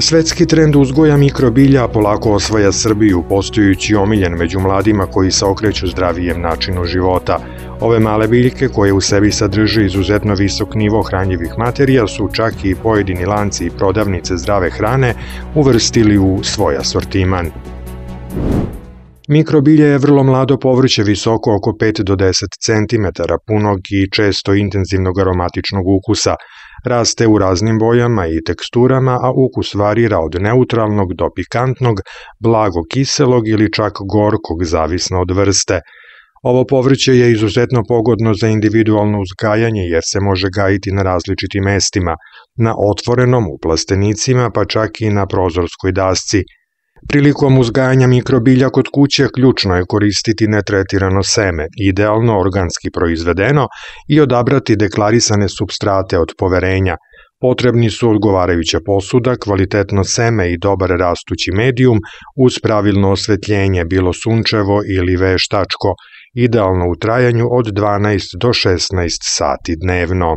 Svetski trend uzgoja mikrobilja polako osvaja Srbiju, postojući omiljen među mladima koji se okreću zdravijem načinu života. Ove male biljke, koje u sebi sadrže izuzetno visok nivo hranjivih materija, su čak i pojedini lanci i prodavnice zdrave hrane uvrstili u svoj asortiman. Mikrobilje je vrlo mlado povrće visoko oko 5 do 10 cm, punog i često intenzivnog aromatičnog ukusa. Raste u raznim bojama i teksturama, a ukus varira od neutralnog do pikantnog, blago kiselog ili čak gorkog, zavisno od vrste. Ovo povrće je izuzetno pogodno za individualno uzgajanje jer se može gajiti na različitim mestima, na otvorenom, u plastenicima, pa čak i na prozorskoj dasci – Prilikom uzgajanja mikrobilja kod kuće ključno je koristiti netretirano seme, idealno organski proizvedeno i odabrati deklarisane substrate od poverenja. Potrebni su odgovarajuća posuda, kvalitetno seme i dobar rastući medijum uz pravilno osvetljenje, bilo sunčevo ili veštačko, idealno u trajanju od 12 do 16 sati dnevno.